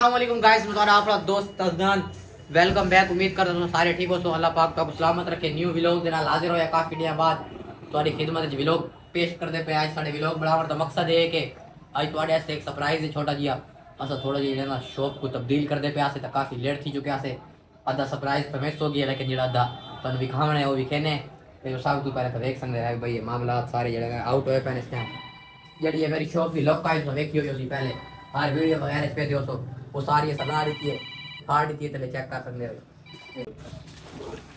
अल्लाम guys मुतारा आप दोस्त तजदान welcome back उम्मीद कर रहा सारे ठीक हो, सो अल्लाह पाक तो का सलामत रखे। न्यू विलोक देना हाजिर हो या काफ़ी दिन बाद थोड़ी खिदमत विलोक पेश करते पे आज साढ़े विलोक बराबर का मकसद है कि अज थोड़े एक सरप्राइज़ है छोटा जिया अस थोड़ा जी ना शौक को तब्दील करते पे आसे तो काफ़ी लेट थी चुके आसे। अद्धा सरप्राइज़ तो मिस हो गया, लेकिन जो अद्धा तुम विखावना है वो विखेने फिर सब तू पहले तो देख सकते हैं भाई मामला सारे जगह आउट हुए पैने इस टाइम जी मेरी शॉप की लॉक तो देखी हुई पहले। हर वीडियो वगैरह इस पे दोस्तों वो सारी सलाह देती है हार्ड देती है चेक कर सकते हो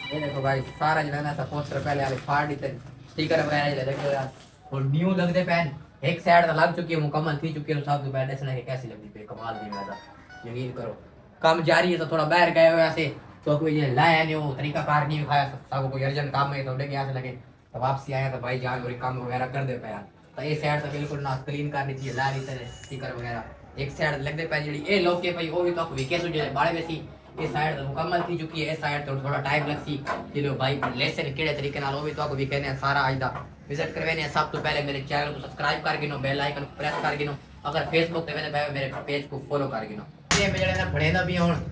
ये देखो भाई सारा जो है ना पोस्टर पहले वाले फाड़ देते स्टिकर वगैरह यार और न्यू लगते पैन एक साइड तो लग चुकी है मुकम्मल थी चुकी है साहब तो बैठे सुना के कैसी लगती पे कमाल नहीं मेरा यकीन करो काम जारी है तो थोड़ा बाहर गए हुए ऐसे तो कोई ये लाया नहीं वो तरीका कार नहीं खाया सब कोई अर्जेंट काम में तो लेके यहाँ से लगे तो वापसी आया तो भाई जान काम वगैरह कर दे पाया तो ये साइड तो बिल्कुल ना क्लीन करनी चाहिए ला रही तरह स्टिकर वगैरह एक साइड लगते पे जी ये लोग के भाई वो भी तो विके सुझे बाड़े वैसी ये साइड तो मुकम्मल थी चुकी है इस साइड तो थोड़ा टाइम लग सी कि लो भाई लेसन केड़े तरीके नाल वो भी तो आपको विके ने सारा आज दा विज़िट करवेने सब तो पहले मेरे चैनल को सब्सक्राइब कर गिनो बेल आइकन प्रेस कर गिनो अगर फेसबुक पे मैंने मेरे पेज को फॉलो कर गिनो ये मेरे ना बड़े ना भी हुन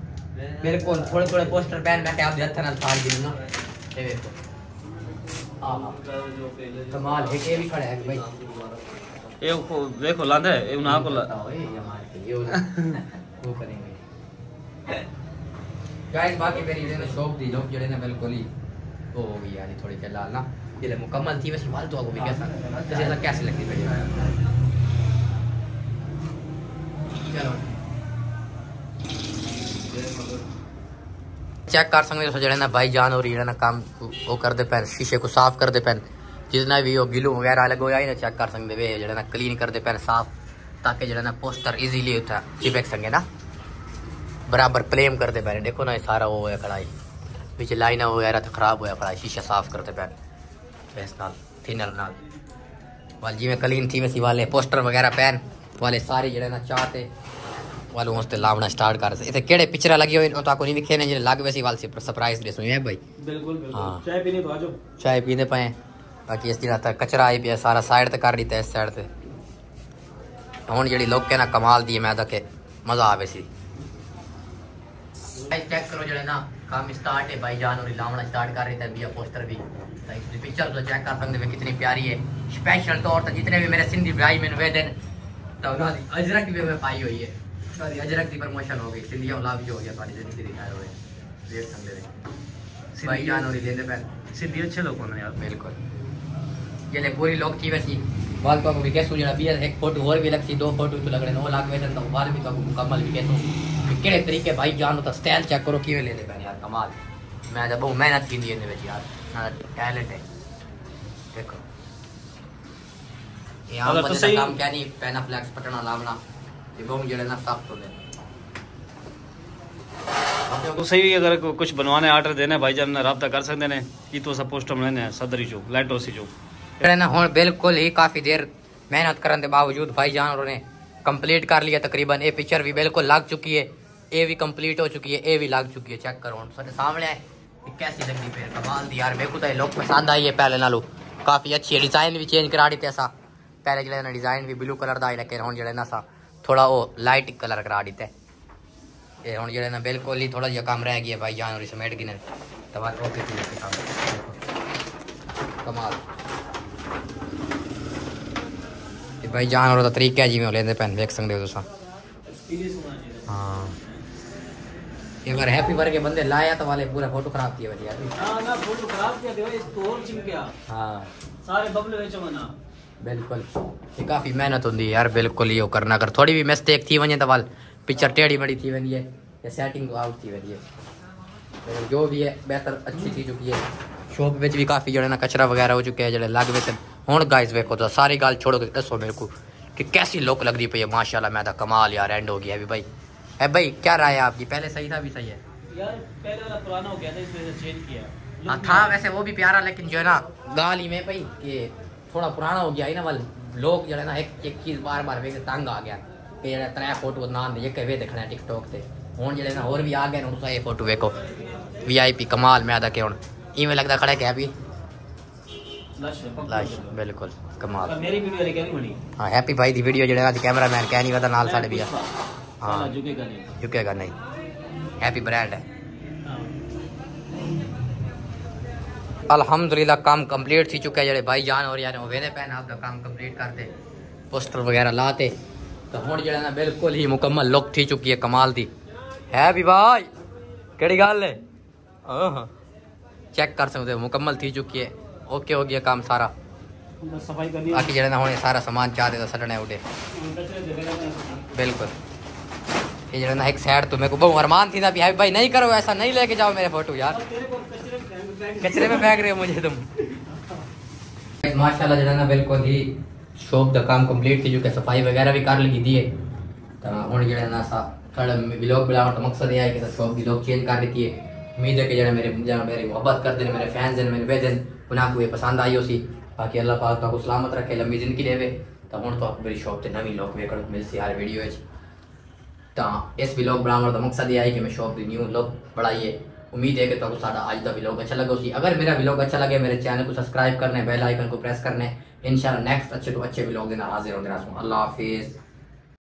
मेरे को थोड़े थोड़े पोस्टर पहन मैं आप हथ नाल फाड़ गिनो ना ये देखो कमाल है के भी खड़ा है भाई ये को देखो, लाद है ये उन्हां को लाद वो करेंगे। गाइस बाकी मेरी ने शॉप दी लोग जड़े ने बिल्कुल ही वो हो थोड़ी के लाल ना। ये मुकम्मल थी, वैसे वाल तो आगो भी कैसा? तो जैसा कैसे लगती है चलो। चेक कर सकते जड़े ना भाई जान और ये ना काम वो कर दे पैन, शीशे को साफ़ कर दे पैन। जितना भी हो गिलू वगैरह अलग हो जाए ना चेक कर सकते वे जो क्लीन कर दे पैन साफ़ ताकि जो ना पोस्टर इजीली होता चिपक सके ना? बराबर प्लेम कर दे पैन। देखो ना ये सारा वो है कढ़ाई। बीच लाइन वगैरह तो खराब होया कढ़ाई। शीशा साफ़ करते पैन। इस नाल थिनर नाल। वाल जिमें क्लीन थी वैसी वाले पोस्टर वगैरह पैन वाले सारे जो ना चाहते। वाले उसते लावना स्टार्ट कर इतने केड़े पिक्चर लगी हुई तो आपको नहीं दिखे ने लग वैसी वाल सरप्राइज़ दे सुनिए भाई। बिल्कुल बिल्कुल। हाँ। चाय पीने तो आ जाओ। चाय पीने पाए। बाकी इस दिन तक कचरा आई पिया सारा साइड ते कर दिता इस साइड ते ਹੁਣ ਜਿਹੜੀ ਲੋਕ ਨਾ ਕਮਾਲ ਦੀ ਮੈਂ ਤਾਂ ਕਿ ਮਜ਼ਾ ਆਵੇ ਸੀ भाई चेक करो जड़े ना काम स्टार्ट है भाई जान और लावना स्टार्ट कर रही था बिया पोस्टर भी पिक्चर तो चेक कर सकते हो कितनी प्यारी है स्पेशल तौर पर जितने भी मेरे सिंधी भाई मैंने वे दिन तो उन्होंने अजरक भी मैं पाई हुई है सॉरी अजरक की प्रमोशन हो गई सिंधिया ला भी हो गया थोड़ी जिंदगी दिखाए हुए देख सकते हो भाई जान और लेंदे पैन सिद्धि अच्छे लोग होने यार बिल्कुल ले पूरी लोग थी वैसी बाल तो भी कैसू जरा भी एक फ़ोटो और भी लगती दो फ़ोटो तो लग रहे नौ लाख वैसे तो बाल भी तो मुकम्मल भी कैसू केड़े तरीके भाई जानो तो स्टाइल चेक करो किवे लेते पैन यार कमाल मैं जब बहुत मेहनत की दी विच यार टैलेंट है देखो ये आम अगर तो बंदे सही- काम क्या नहीं पैना फ्लैक्स पटना लावना ये बहुत जड़े ना साफ़ तो दे तो सही अगर कुछ बनवाने आर्डर देने भाई जान रब्ता कर सकते ने ये तो सब पोस्टर बनाने सदरी चौक लाइटोसी चौक ना हूँ बिल्कुल ही काफ़ी देर मेहनत करने के बावजूद भाईजान उन्होंने कंप्लीट कर लिया तकरीबन। ये पिक्चर भी बिल्कुल लग चुकी है, ये भी कंप्लीट हो चुकी है, ये भी लग चुकी है। चेक करो हूँ सामने है कैसी लगी फिर कमाल दी यार, मेरे को तो लोग पसंद आई है पहले नालों। काफ़ी अच्छी है डिज़ाइन भी चेंज करा दी ऐसा। पहले जो डिज़ाइन भी ब्लू कलर का लेकिन हूँ जो सा, थोड़ा वो लाइट कलर करा दिता ये हूँ जो बिल्कुल ही थोड़ा जि कम रह गया भाई जान और समेट गए तो बस कमाल। भाई जान रहा था तरीका जी में हो लेते भैन देख सकते हो तुसा। हाँ। ये बार हैप्पी भर के बंदे लाया तो वाले पूरा फ़ोटो खराब किया भाई यार। हाँ ना फ़ोटो खराब किया दे इसको चिम गया। हाँ। सारे बबले वेचो बना बिल्कुल। ये काफ़ी मेहनत होती है यार बिल्कुल ये करना। अगर थोड़ी भी मिस्टेक थी वने तो वाल पिक्चर टेढ़ी मेढ़ी थी वनी है या सेटिंग आउट तो थी वनी है। तो जो भी है बेहतर अच्छी चीज़ हो गई है। शॉप में भी काफ़ी जोड़े ना कचरा वगैरह हो चुके है जड़े लग में हूँ गाइज़ देखो तो सारी गल छोड़ो दसो मेरे को कि कैसी लुक लग रही पी है माशाला मैं तो कमाल यार एंड हो गया भाई। है भाई क्या राय है आपकी? पहले सही था भी सही है? यार पहले वाला पुराना हो गया था इस वजह से चेंज किया। हाँ था वैसे वो भी प्यारा लेकिन जो है ना गाल ही में भाई कि थोड़ा पुराना हो गया ही ना वाल लोग जो है ना एक एक चीज़ बार बार वे तंग आ गया कि जो त्रै फ़ोटो ना ये कहे दिखना है टिकटॉक से हूँ जो ना और भी आ गए ना फ़ोटो वेखो। वी आई पी कमाल मैं आदा के हूँ इवें लगता खड़ा क्या भी लश लाश बिल्कुल कमाल। मेरी वीडियो क्या नहीं बनी। हाँ हैप्पी भाई दी वीडियो जेड़ा आज कैमरामैन कह नहीं करदा नाल साडे भी आ हाँ। साला झुकेगा नहीं। झुकेगा नहीं। हैप्पी ब्रांड है। अल्हम्दुलिल्लाह काम कंप्लीट थी चुका है जेडे भाई जान और यार वेदे पैन आपका काम कंप्लीट करते पोस्टर वगैरह लाते। तो हुन जेड़ा ना बिल्कुल ही मुकम्मल लुक थी चुकी है कमाल दी। है भी भाई केड़ी गल है? चेक कर सकते हो मुकम्मल थी चुकी है। ओके हो गया काम सारा। बाकी जो ना होने सारा सामान चाह देता तो सड़ने उड़े बिल्कुल। ये जो ना एक साइड तुम्हें तो को बहुत अरमान थी ना भी भाई नहीं करो ऐसा नहीं लेके जाओ मेरे फ़ोटो यार। कचरे में फेंक रहे हो। मुझे तुम। माशाल्लाह जो ना बिल्कुल ही शॉप का काम कंप्लीट थी जो कि सफ़ाई वगैरह भी कर ली दिए तो हूँ जो ना सा ब्लॉग बनाने का मकसद यह है कि शॉप की लॉक चेंज कर दी है। उम्मीद है कि जरा मेरे जरा मेरी मोहब्बत करते हैं मेरे फैंस हैं मेरे वेजन उन्हें को ये पसंद आई उसी बाकी अल्लाह पाक तो सलामत रखे, लंबी ज़िंदगी देवे। तो हूँ तो आप मेरी शॉप से नवी लोग वेखण मिल सी हर वीडियो तो इस व्लॉग बनाने का मकसद ये है कि मैं शॉप की न्यू लुक बढ़ाई है उम्मीद है कि तुमको सारा आज का व्लॉग अच्छा लगे उसी अगर मेरा व्लॉग अच्छा लगे, मेरे चैनल को सब्सक्राइब करने बेल आइकन को प्रेस करने इंशाल्लाह नेक्स्ट अच्छे तो अच्छे व्लॉग देना हाजिर होंगे अल्लाह हाफिज़।